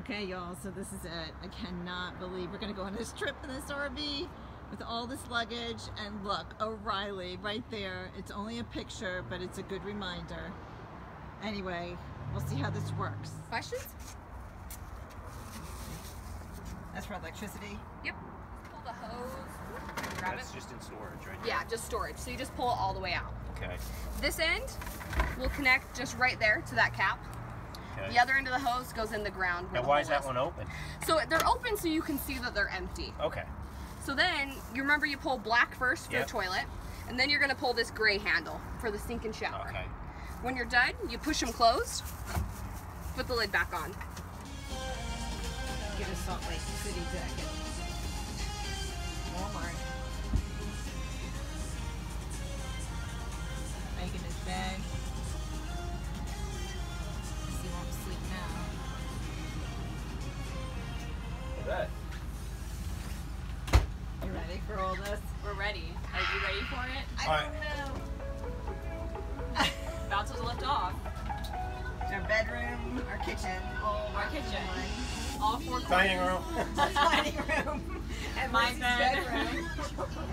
Okay, y'all, so this is it. I cannot believe we're gonna go on this trip in this RV with all this luggage. And look, O'Reilly right there. It's only a picture, but it's a good reminder. Anyway, we'll see how this works. Questions? That's for electricity. Yep. Pull the hose. Grab That's it. just in storage, right? Yeah, just storage. So you just pull it all the way out. Okay. This end will connect just right there to that cap. Okay. The other end of the hose goes in the ground. where Now, the why is that one open? So they're open so you can see that they're empty. Okay. So then you remember you pull black first for Yep. the toilet, and then you're gonna pull this gray handle for the sink and shower. Okay. When you're done, you push them closed, put the lid back on. Get a Salt Lake City jacket. Walmart. You ready for it? I Alright. don't know. About to lift off. Our bedroom, our kitchen, all Our kitchen. one. All four corners. Dining room. dining room and My bed. bedroom.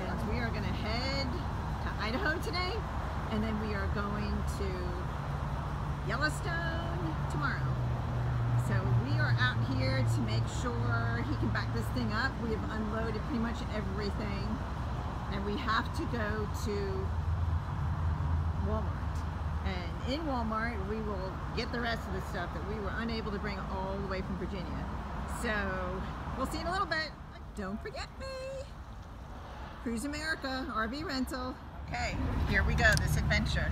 and we are going to head to Idaho today, and then we are going to Yellowstone tomorrow. So we are out here to make sure he can back this thing up. We have unloaded pretty much everything, and we have to go to Walmart. And in Walmart, we will get the rest of the stuff that we were unable to bring all the way from Virginia. So we'll see in a little bit. Don't forget me. Cruise America, RV rental. Okay, here we go, this adventure.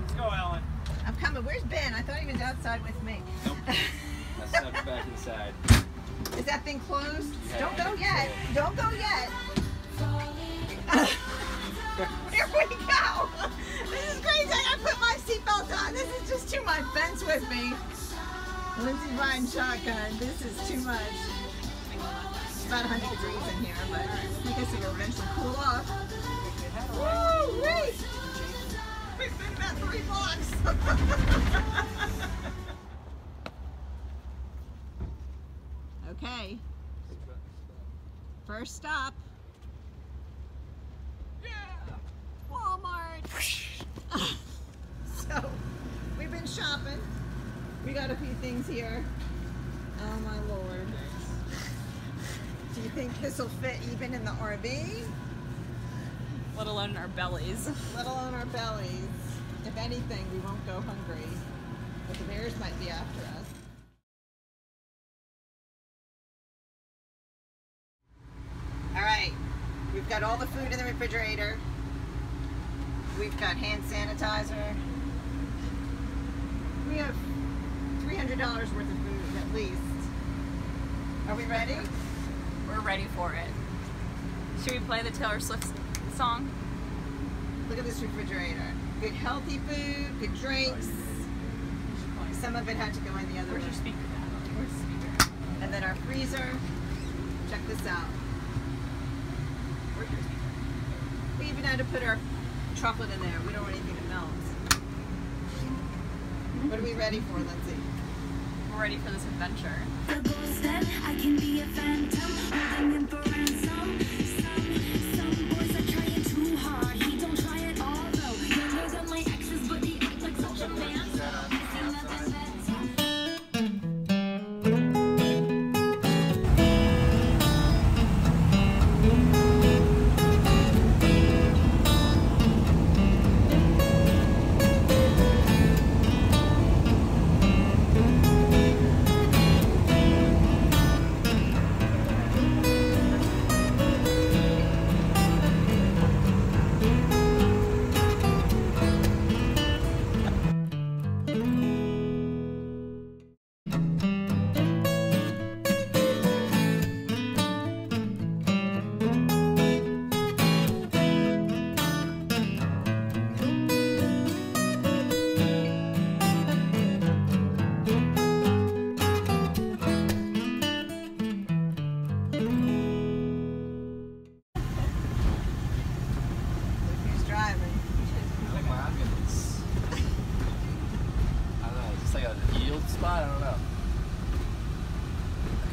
Let's go, Ellen. I'm coming. Where's Ben? I thought he was outside with me. Nope. I stepped back inside. Is that thing closed? Yeah, Don't go yet. closed. Don't go Lindsay's riding shotgun. This is too much. It's about 100 degrees in here, but I guess it'll eventually cool off. Woo! Wait! We've been about three blocks. okay. First stop. Yeah! Walmart. so, we've been shopping. We got a few things here. Oh my lord. Do you think this will fit even in the RV? Let alone our bellies. Let alone our bellies. If anything, we won't go hungry. But the bears might be after us. All right, we've got all the food in the refrigerator. We've got hand sanitizer. We have $300 worth of food at least. Are we ready? We're ready for it. Should we play the Taylor Swift song? Look at this refrigerator. Good healthy food, good drinks. Some of it had to go in the other Where's one. your speaker? Where's? And then our freezer. Check this out. Where's? We even had to put our chocolate in there. We don't want anything to melt. What are we ready for, Lindsay? Ready for this adventure.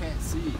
can't see.